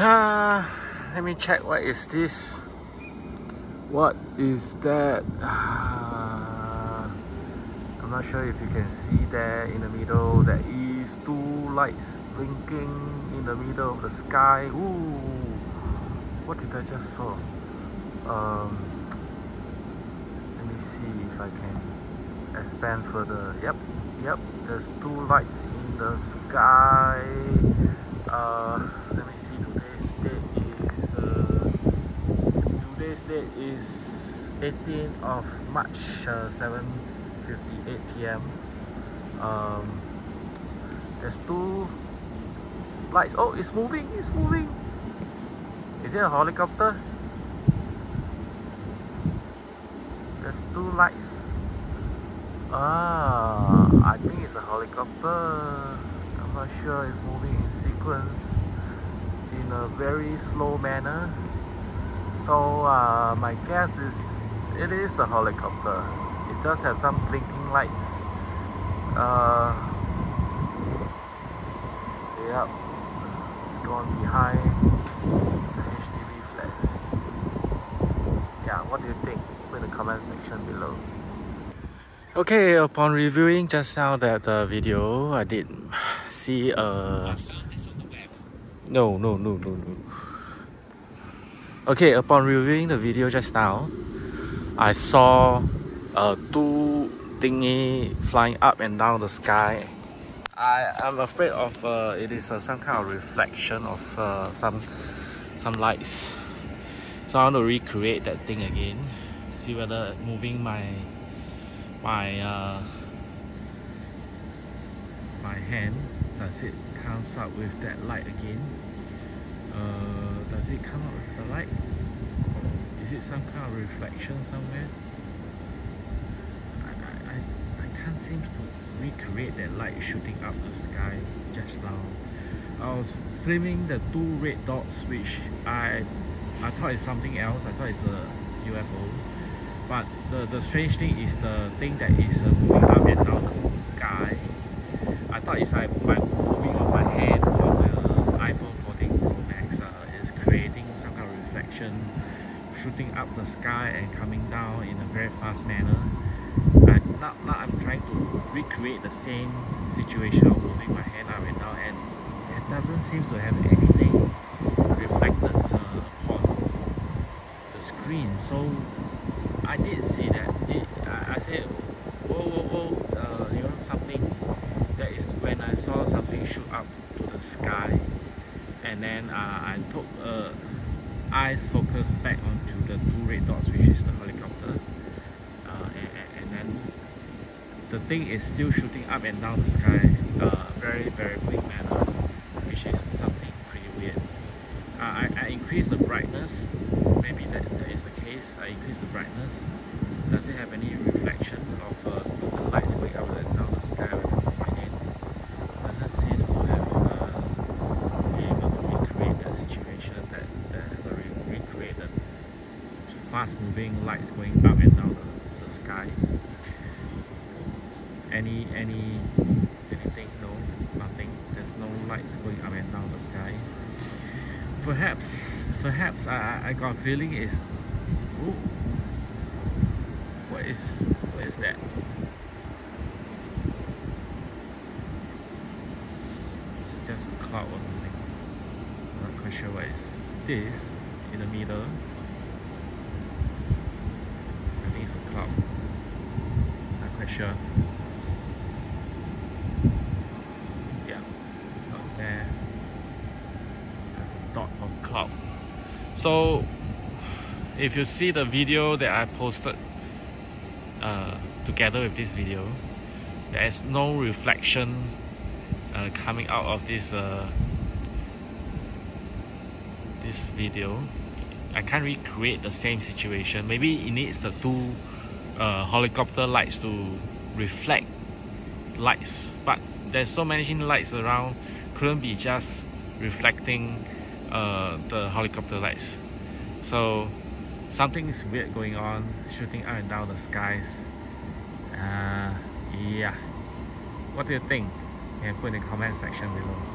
Uh, let me check what is this. What is that? Uh, I'm not sure if you can see there in the middle. There is two lights blinking in the middle of the sky. Ooh, what did I just saw? Um, let me see if I can expand further. Yep, yep. There's two lights in the sky. Uh, let me see. Today's date is uh, today's date is 18th of March, uh, 7:58 p.m. Um, there's two lights. Oh, it's moving! It's moving! Is it a helicopter? There's two lights. Ah, I think it's a helicopter. I'm not sure it's moving in sequence in a very slow manner. So uh, my guess is it is a helicopter. It does have some blinking lights. Uh, yep, it's gone behind the HDB flats. Yeah, what do you think? Put in the comment section below. Okay, upon reviewing just now that uh, video, I did see a. No, no, no, no, no. Okay, upon reviewing the video just now, I saw uh, two thingy flying up and down the sky. I am afraid of uh, it is uh, some kind of reflection of uh, some some lights. So I want to recreate that thing again. See whether moving my my uh, my hand does it comes up with that light again uh, does it come up with the light is some kind of reflection somewhere. I, I, I, can't seem to recreate that light shooting up the sky just now. I was filming the two red dots which I I thought it's something else. I thought it's a UFO but the, the strange thing is the thing that is uh, moving up and down the sky. I thought it's like my moving of my hand from the iPhone 14 Pro Max uh, is creating some kind of reflection, shooting up the sky and coming down in a very fast manner. I, now, now I'm trying to recreate the same situation of moving my hand up and down and it doesn't seem to have anything reflected uh, upon the screen. So I did see that. It, I, I said, whoa, whoa, whoa, uh, you know, something. That is when I saw something shoot up to the sky. And then uh, I took eyes focus back onto the two red dots, which is the helicopter. Uh, and, and, then the thing is still shooting up and down the sky, uh, very, very quick manner, which is something pretty weird. Uh, I, I the brightness maybe that, that is the case. I increase the brightness. Does it have any reflection of uh, the lights going up and down the sky when I point it? Doesn't seem to have uh, be able to recreate that situation that, that has a re recreated fast moving lights going up and down the, the sky. Any any anything? No, nothing. There's no lights going up and down the sky. Perhaps perhaps I, I got a feeling is ooh, what is what is that it's just a cloud or something I'm not quite sure what is this in the middle I think it's a cloud not quite sure. Yeah. There a dot of cloud. So if you see the video that I posted uh, together with this video there is no reflection uh, coming out of this uh, this video. I can't recreate the same situation. Maybe it needs the two uh, helicopter lights to reflect lights but there's so many lights around couldn't be just reflecting uh, the helicopter lights. So something is weird going on, shooting up and down the skies. Uh, yeah. What do you think? You can put in the comment section below.